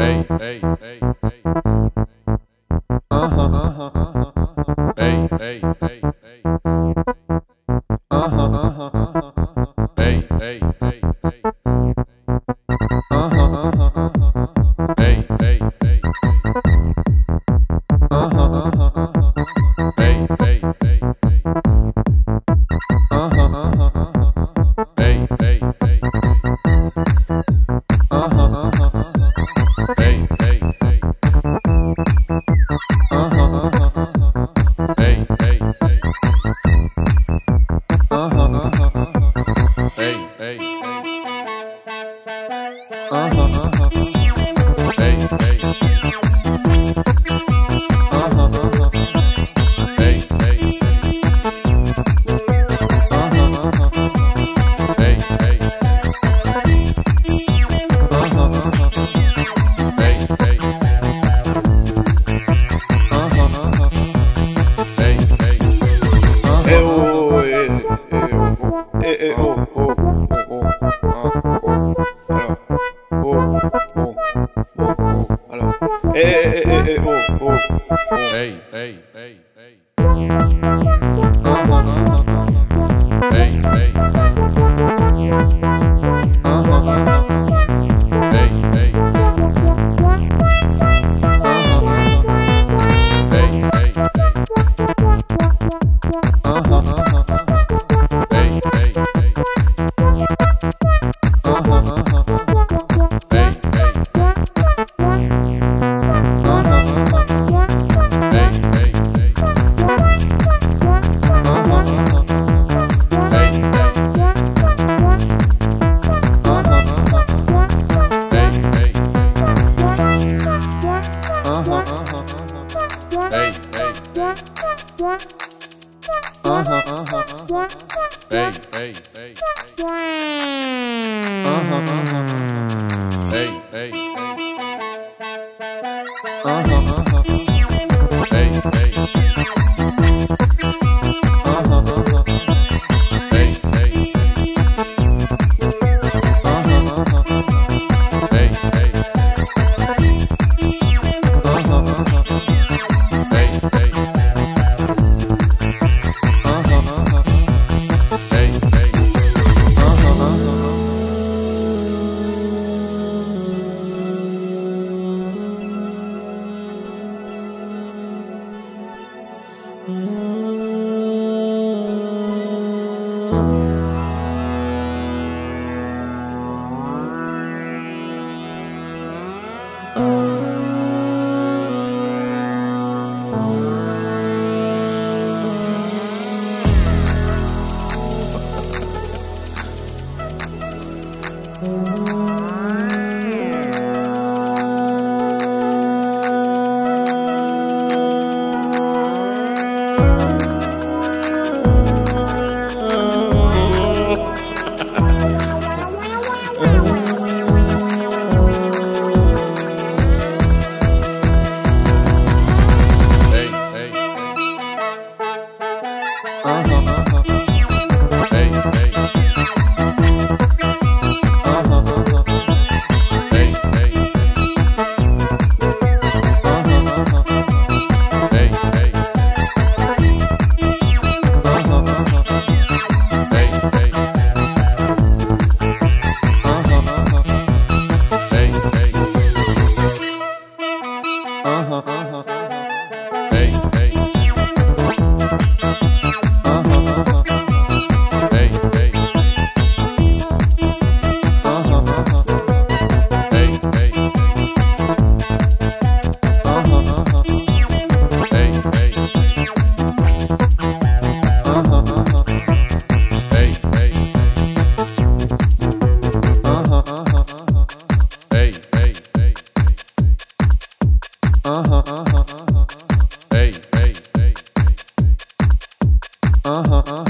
Uh-huh, uh-huh, uh-huh, hey, hey, hey, hey. Uh huh, uh huh, uh huh. Hey, hey, hey, hey. Uh-huh, uh-huh. Hey, hey, hey, hey. Uh-huh, uh-huh, uh-huh. Hey, hey, hey. Uh-huh, uh-huh. Hey. uh-huh, uh-huh. Uh-huh. Hey, hey, hey. Uh-huh, uh-huh. Hey, hey. Uh-huh, uh-huh. Hey, hey. Uh-huh, uh-huh. Hey, hey. Uh-huh, uh-huh. Hey, hey. Oh. oh, oh. uh-huh, uh-huh.